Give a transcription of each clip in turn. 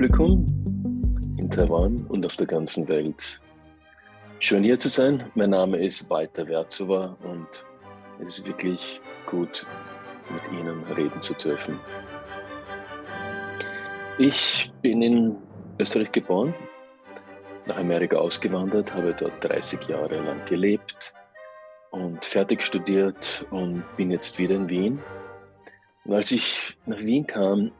Publikum in Taiwan und auf der ganzen Welt. Schön hier zu sein. Mein Name ist Walter Werzowa und es ist wirklich gut, mit Ihnen reden zu dürfen. Ich bin in Österreich geboren, nach Amerika ausgewandert, habe dort 30 Jahre lang gelebt und fertig studiert und bin jetzt wieder in Wien. Und als ich nach Wien kam,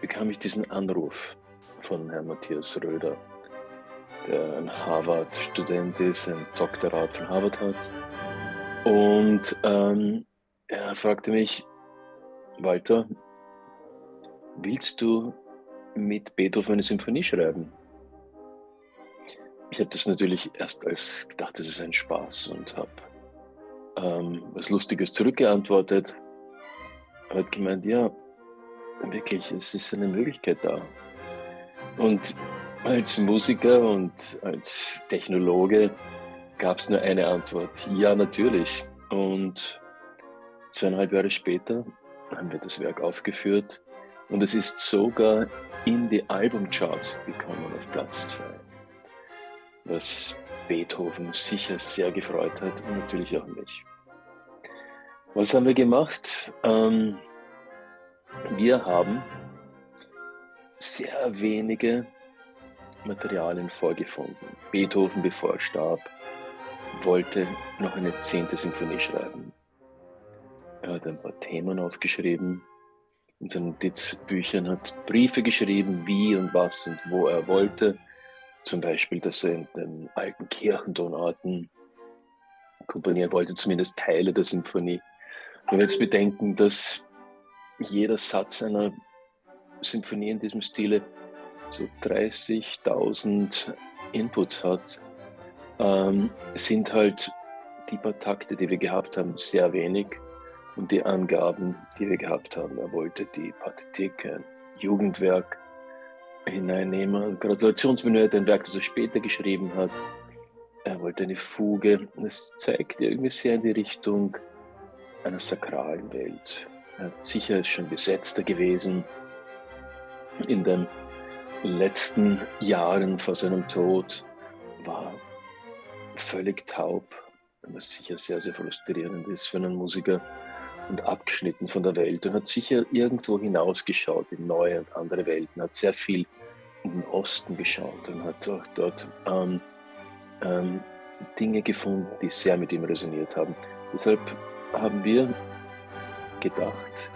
bekam ich diesen Anruf von Herrn Matthias Röder, der ein Harvard-Student ist, ein Doktorat von Harvard hat. Und ähm, er fragte mich, Walter, willst du mit Beethoven eine Symphonie schreiben? Ich habe das natürlich erst als gedacht, das ist ein Spaß und habe ähm, was Lustiges zurückgeantwortet. Er hat gemeint, ja, wirklich, es ist eine Möglichkeit da. Und als Musiker und als Technologe gab es nur eine Antwort, ja, natürlich. Und zweieinhalb Jahre später haben wir das Werk aufgeführt und es ist sogar in die Albumcharts gekommen auf Platz 2. Was Beethoven sicher sehr gefreut hat und natürlich auch mich. Was haben wir gemacht? Ähm, wir haben sehr wenige Materialien vorgefunden. Beethoven, bevor er starb, wollte noch eine zehnte Symphonie schreiben. Er hat ein paar Themen aufgeschrieben, in seinen Notizbüchern hat Briefe geschrieben, wie und was und wo er wollte. Zum Beispiel, dass er in den alten Kirchentonarten komponieren wollte, zumindest Teile der Symphonie. Wenn wir jetzt bedenken, dass jeder Satz einer Symphonie in diesem Stile so 30.000 Inputs hat, ähm, sind halt die paar Takte, die wir gehabt haben, sehr wenig und die Angaben, die wir gehabt haben. Er wollte die Pathetik, ein Jugendwerk hineinnehmen, Gratulationsmenü, ein Werk, das er später geschrieben hat. Er wollte eine Fuge. Es zeigt irgendwie sehr in die Richtung einer sakralen Welt. Hat sicher ist schon besetzter gewesen in den letzten Jahren vor seinem Tod, war völlig taub, was sicher sehr, sehr frustrierend ist für einen Musiker und abgeschnitten von der Welt und hat sicher irgendwo hinausgeschaut in neue und andere Welten, hat sehr viel in den Osten geschaut und hat auch dort ähm, ähm, Dinge gefunden, die sehr mit ihm resoniert haben. Deshalb haben wir gedacht,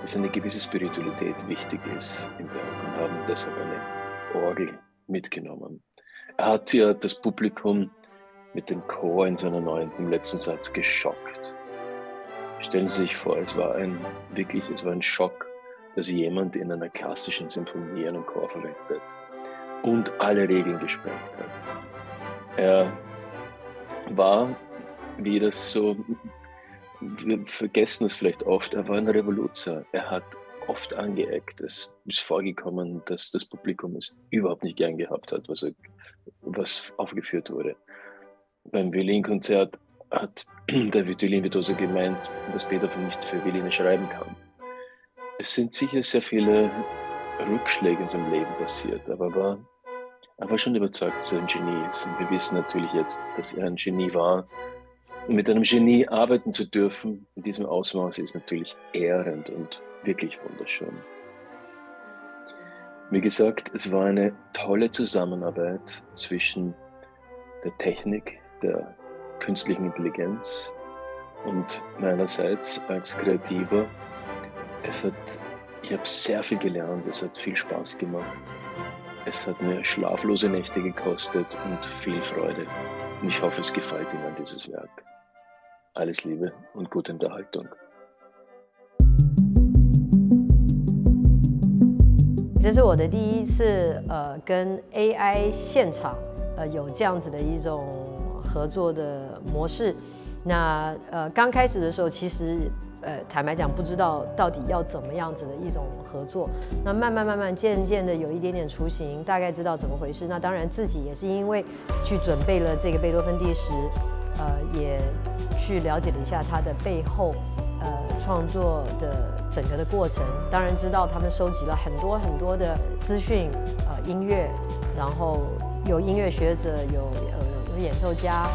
dass eine gewisse Spiritualität wichtig ist im Werk und haben deshalb eine Orgel mitgenommen. Er hat ja das Publikum mit dem Chor in seiner neunten letzten Satz geschockt. Stellen Sie sich vor, es war ein wirklich, es war ein Schock, dass jemand in einer klassischen Symphonie einen Chor verwendet und alle Regeln gesprengt hat. Er war, wie das so wir vergessen es vielleicht oft, er war ein Revoluzer. Er hat oft angeeckt. Es ist vorgekommen, dass das Publikum es überhaupt nicht gern gehabt hat, was, er, was aufgeführt wurde. Beim Violinkonzert hat der Violinvirtuose gemeint, dass Beethoven nicht für Violine schreiben kann. Es sind sicher sehr viele Rückschläge in seinem Leben passiert, aber er war, er war schon überzeugt, dass er ein Genie ist. Und wir wissen natürlich jetzt, dass er ein Genie war mit einem Genie arbeiten zu dürfen in diesem Ausmaß ist natürlich ehrend und wirklich wunderschön. Wie gesagt, es war eine tolle Zusammenarbeit zwischen der Technik, der künstlichen Intelligenz und meinerseits als Kreativer. Es hat, ich habe sehr viel gelernt, es hat viel Spaß gemacht. Es hat mir schlaflose Nächte gekostet und viel Freude. Und ich hoffe, es gefällt Ihnen dieses Werk. Alles Liebe und gute Unterhaltung. 这是我的第一次呃跟 AI 现场呃有这样子的一种合作的模式。那呃刚开始的时候，其实呃坦白讲不知道到底要怎么样子的一种合作。那慢慢慢慢渐渐的有一点点雏形，大概知道怎么回事。那当然自己也是因为去准备了这个贝多芬第十，呃也。去了解了一下他的背后，呃，创作的整个的过程，当然知道他们收集了很多很多的资讯，呃，音乐，然后有音乐学者，有呃有演奏家，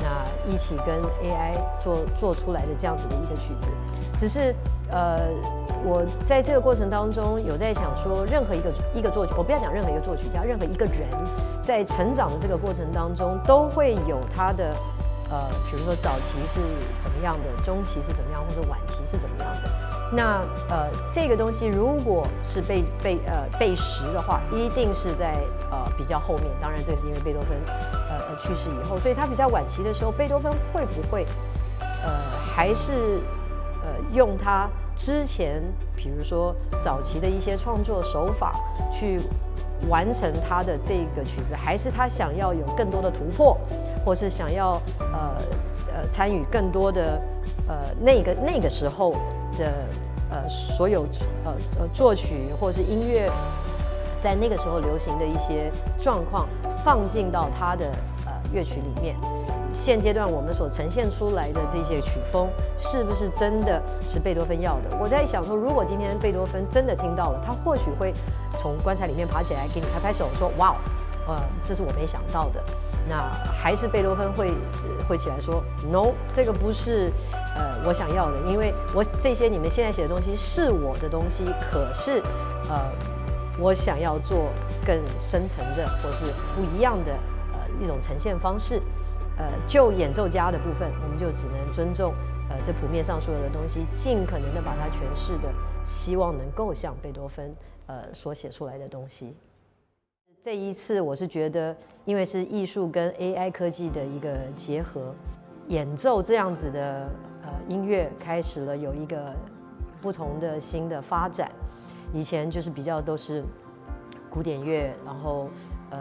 那一起跟 AI 做做出来的这样子的一个曲子，只是呃，我在这个过程当中有在想说，任何一个一个作曲，我不要讲任何一个作曲家，任何一个人在成长的这个过程当中，都会有他的。呃，比如说早期是怎么样的，中期是怎么样，或者晚期是怎么样的？那呃，这个东西如果是被被呃被识的话，一定是在呃比较后面。当然，这是因为贝多芬呃呃去世以后，所以他比较晚期的时候，贝多芬会不会呃还是呃用他之前，比如说早期的一些创作手法去完成他的这个曲子，还是他想要有更多的突破？或是想要呃呃参与更多的呃那个那个时候的呃所有呃呃作曲或是音乐，在那个时候流行的一些状况放进到他的呃乐曲里面。现阶段我们所呈现出来的这些曲风，是不是真的是贝多芬要的？我在想说，如果今天贝多芬真的听到了，他或许会从棺材里面爬起来，给你拍拍手，说：“哇，呃，这是我没想到的。”那还是贝多芬会会起来说，no，这个不是呃我想要的，因为我这些你们现在写的东西是我的东西，可是呃我想要做更深层的或是不一样的呃一种呈现方式。呃，就演奏家的部分，我们就只能尊重呃这谱面上所有的东西，尽可能的把它诠释的，希望能够像贝多芬呃所写出来的东西。这一次我是觉得，因为是艺术跟 AI 科技的一个结合，演奏这样子的呃音乐开始了有一个不同的新的发展。以前就是比较都是古典乐，然后呃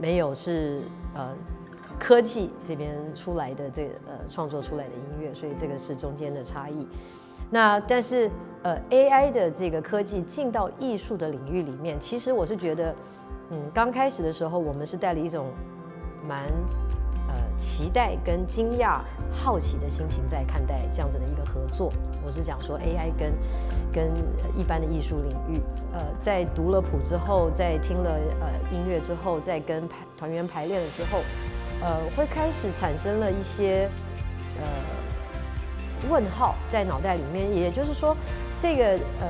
没有是呃科技这边出来的这呃创作出来的音乐，所以这个是中间的差异。那但是呃 AI 的这个科技进到艺术的领域里面，其实我是觉得。嗯，刚开始的时候，我们是带了一种蛮呃期待跟惊讶、好奇的心情在看待这样子的一个合作。我是讲说 AI 跟跟一般的艺术领域，呃，在读了谱之后，在听了呃音乐之后，在跟排团员排练了之后，呃，会开始产生了一些呃问号在脑袋里面。也就是说，这个呃。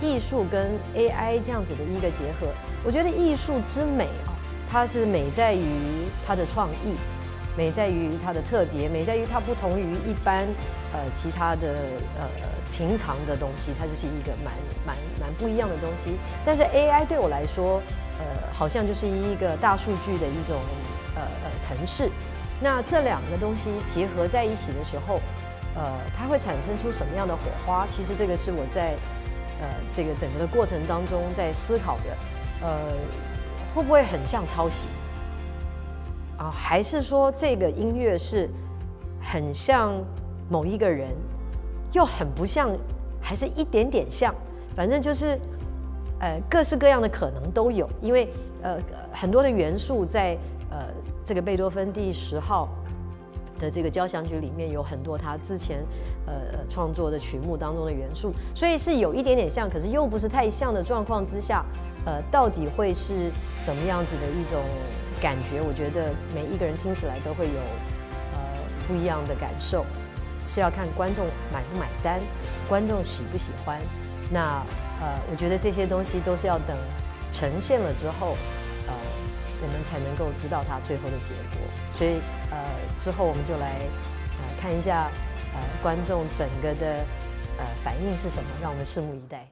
艺术跟 AI 这样子的一个结合，我觉得艺术之美啊，它是美在于它的创意，美在于它的特别，美在于它不同于一般呃其他的呃平常的东西，它就是一个蛮蛮蛮不一样的东西。但是 AI 对我来说，呃，好像就是一个大数据的一种呃呃城市。那这两个东西结合在一起的时候，呃，它会产生出什么样的火花？其实这个是我在。呃，这个整个的过程当中，在思考的，呃，会不会很像抄袭啊？还是说这个音乐是很像某一个人，又很不像，还是一点点像？反正就是，呃，各式各样的可能都有，因为呃，很多的元素在呃这个贝多芬第十号。的这个交响曲里面有很多他之前呃创作的曲目当中的元素，所以是有一点点像，可是又不是太像的状况之下，呃，到底会是怎么样子的一种感觉？我觉得每一个人听起来都会有呃不一样的感受，是要看观众买不买单，观众喜不喜欢。那呃，我觉得这些东西都是要等呈现了之后。我们才能够知道它最后的结果，所以呃之后我们就来呃看一下呃观众整个的呃反应是什么，让我们拭目以待。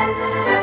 Música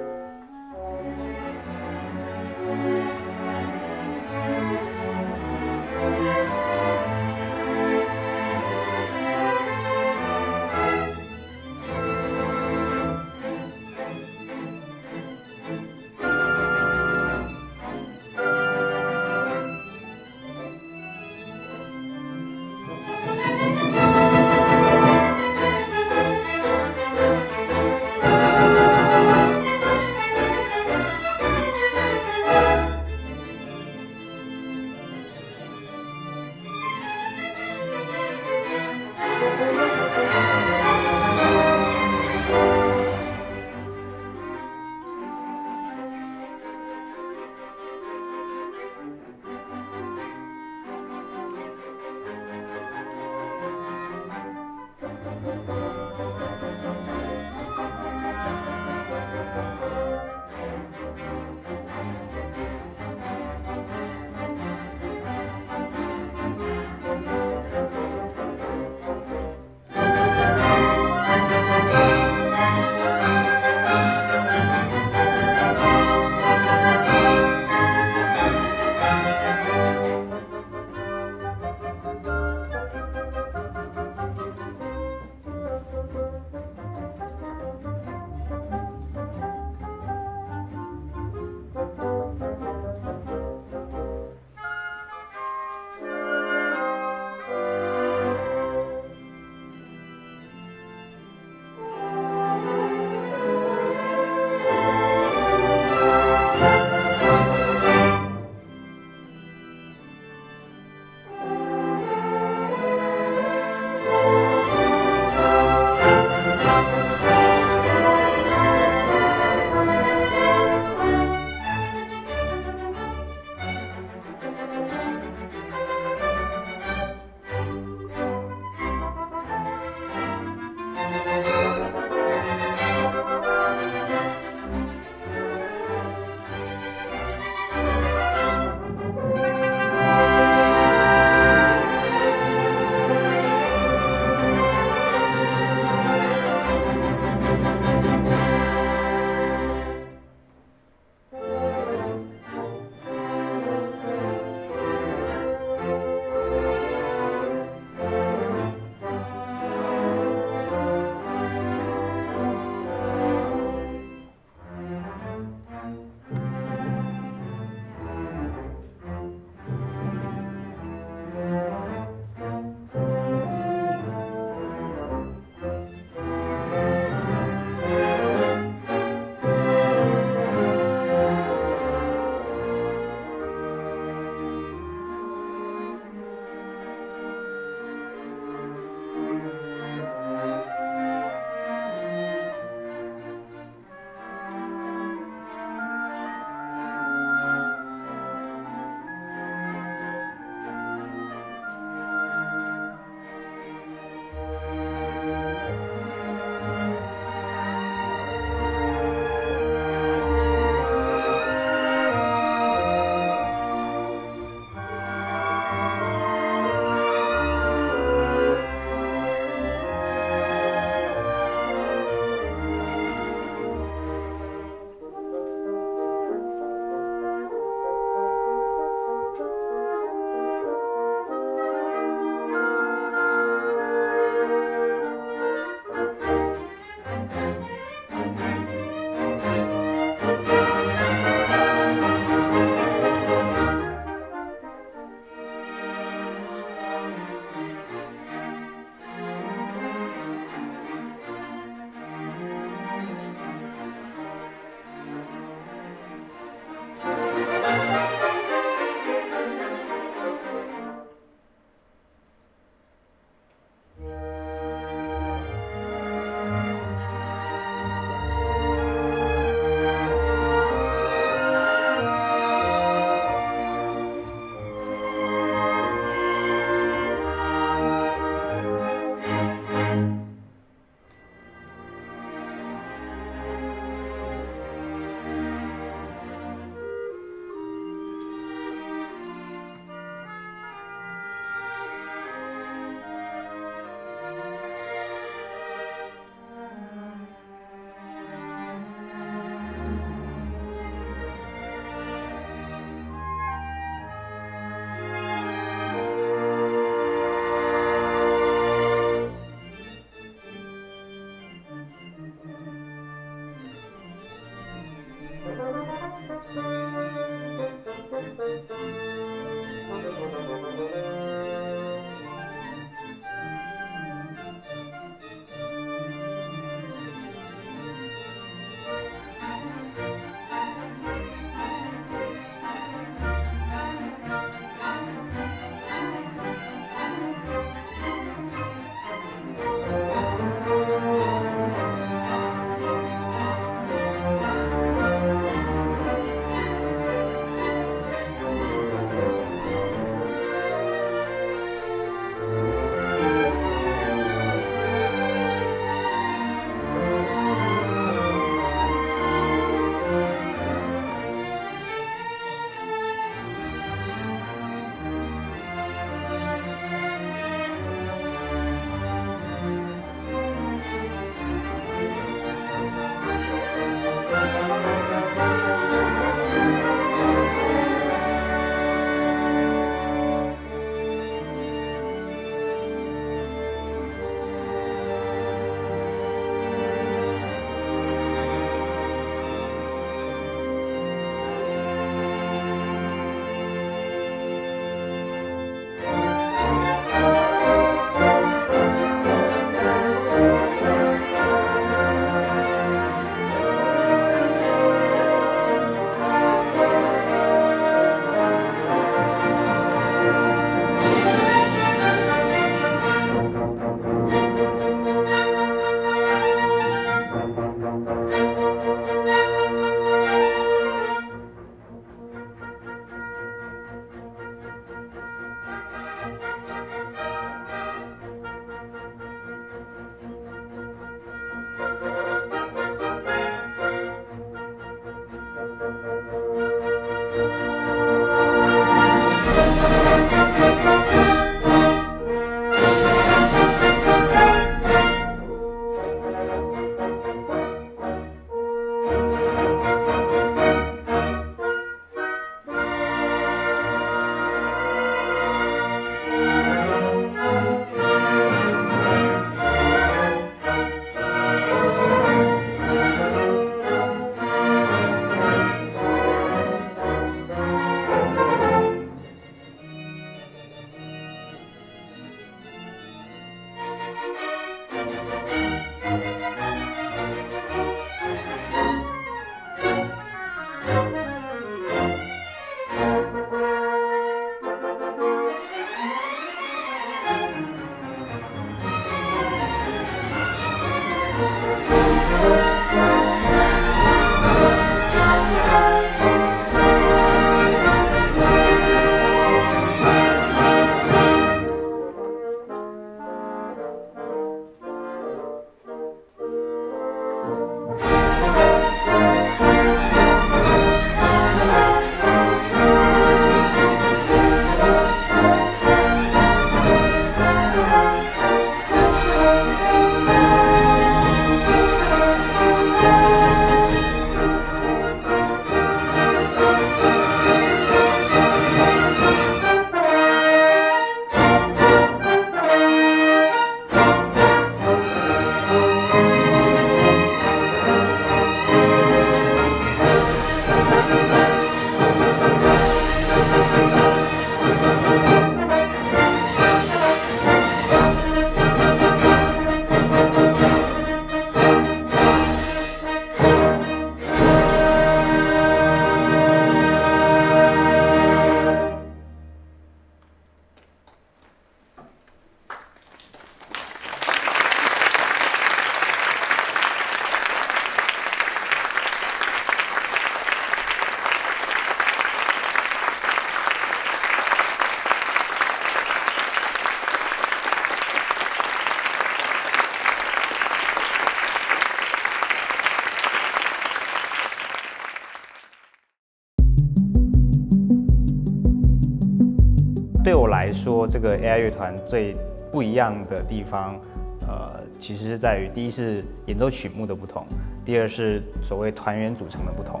这个 AI 乐团最不一样的地方，呃，其实是在于第一是演奏曲目的不同，第二是所谓团员组成的不同。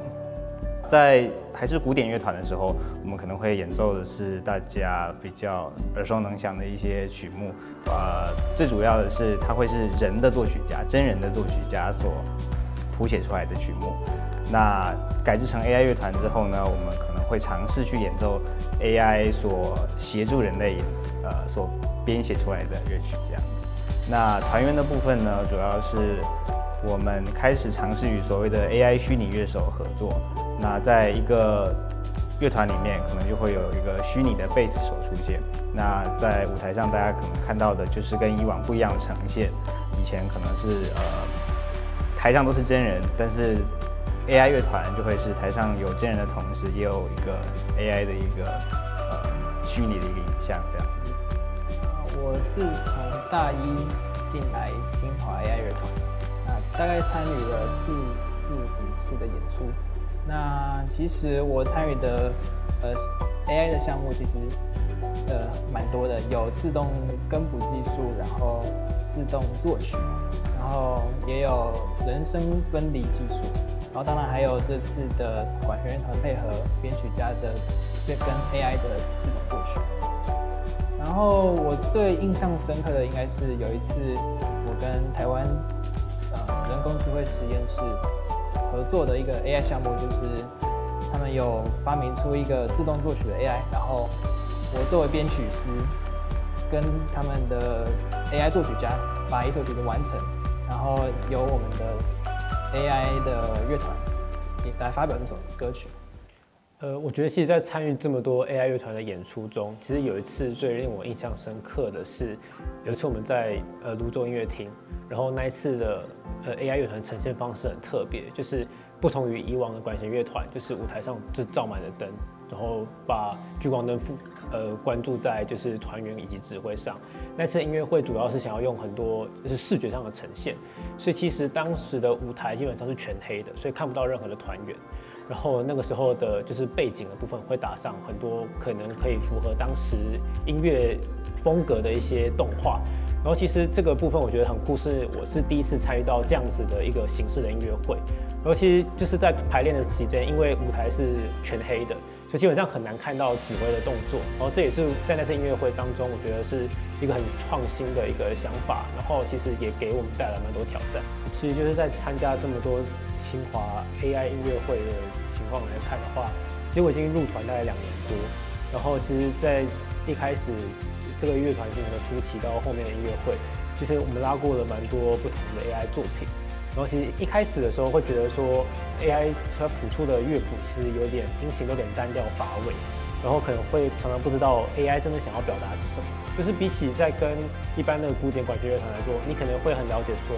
在还是古典乐团的时候，我们可能会演奏的是大家比较耳熟能详的一些曲目，呃，最主要的是它会是人的作曲家，真人的作曲家所谱写出来的曲目。那改制成 AI 乐团之后呢，我们可会尝试去演奏 AI 所协助人类呃所编写出来的乐曲这样。那团员的部分呢，主要是我们开始尝试与所谓的 AI 虚拟乐手合作。那在一个乐团里面，可能就会有一个虚拟的贝斯手出现。那在舞台上，大家可能看到的就是跟以往不一样的呈现。以前可能是呃台上都是真人，但是 AI 乐团就会是台上有真人的同时，也有一个 AI 的一个呃虚拟的一个影像这样子。我自从大一进来清华 AI 乐团，那大概参与了四至五次的演出。那其实我参与的呃 AI 的项目其实呃蛮多的，有自动根谱技术，然后自动作曲，然后也有人声分离技术，然后当然还有这次的管弦乐团配合编曲家的跟 AI 的自动作曲。然后我最印象深刻的应该是有一次我跟台湾呃人工智慧实验室。合作的一个 AI 项目，就是他们有发明出一个自动作曲的 AI，然后我作为编曲师，跟他们的 AI 作曲家把一首曲子完成，然后由我们的 AI 的乐团来发表这首歌曲。呃，我觉得其实，在参与这么多 AI 乐团的演出中，其实有一次最令我印象深刻的是，有一次我们在呃泸州音乐厅，然后那一次的呃 AI 乐团呈现方式很特别，就是不同于以往的管弦乐团，就是舞台上就照满了灯，然后把聚光灯附呃关注在就是团员以及指挥上。那次音乐会主要是想要用很多就是视觉上的呈现，所以其实当时的舞台基本上是全黑的，所以看不到任何的团员。然后那个时候的就是背景的部分会打上很多可能可以符合当时音乐风格的一些动画。然后其实这个部分我觉得很酷，是我是第一次参与到这样子的一个形式的音乐会。然后其实就是在排练的期间，因为舞台是全黑的，所以基本上很难看到指挥的动作。然后这也是在那次音乐会当中，我觉得是一个很创新的一个想法。然后其实也给我们带来蛮多挑战。其实就是在参加这么多。清华 AI 音乐会的情况来看的话，其实我已经入团大概两年多。然后其实，在一开始这个乐团进行的初期到后面的音乐会，其实我们拉过了蛮多不同的 AI 作品。然后其实一开始的时候会觉得说，AI 它谱出的乐谱其实有点音型有点单调乏味，然后可能会常常不知道 AI 真的想要表达是什么。就是比起在跟一般的古典管弦乐团来说，你可能会很了解说。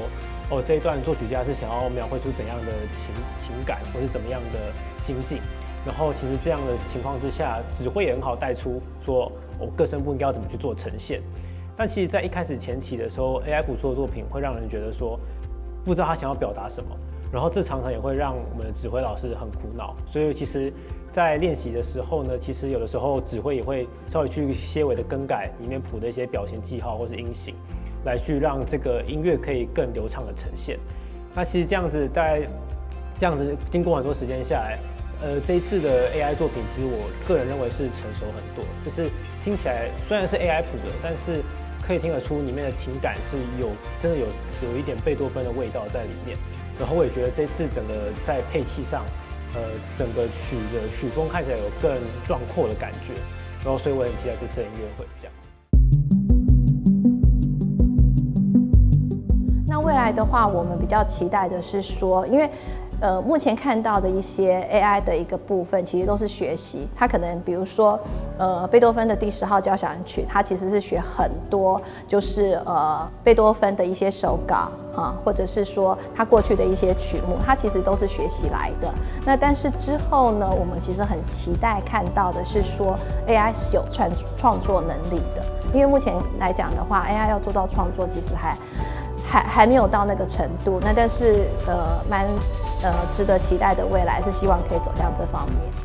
哦，这一段作曲家是想要描绘出怎样的情情感，或是怎么样的心境？然后其实这样的情况之下，指挥也很好带出，说我各声部应该要怎么去做呈现。但其实，在一开始前期的时候，AI 谱出的作品会让人觉得说，不知道他想要表达什么。然后这常常也会让我们的指挥老师很苦恼。所以其实，在练习的时候呢，其实有的时候指挥也会稍微去些微的更改里面谱的一些表情记号或是音型。来去让这个音乐可以更流畅的呈现。那其实这样子，大概这样子经过很多时间下来，呃，这一次的 AI 作品，其实我个人认为是成熟很多。就是听起来虽然是 AI 谱的，但是可以听得出里面的情感是有真的有有一点贝多芬的味道在里面。然后我也觉得这次整个在配器上，呃，整个曲的曲风看起来有更壮阔的感觉。然后所以我很期待这次的音乐会这样。那未来的话，我们比较期待的是说，因为，呃，目前看到的一些 AI 的一个部分，其实都是学习。它可能比如说，呃，贝多芬的第十号交响曲，它其实是学很多，就是呃，贝多芬的一些手稿啊，或者是说他过去的一些曲目，它其实都是学习来的。那但是之后呢，我们其实很期待看到的是说，AI 是有创创作能力的。因为目前来讲的话，AI 要做到创作，其实还。还还没有到那个程度，那但是呃蛮呃值得期待的未来是希望可以走向这方面。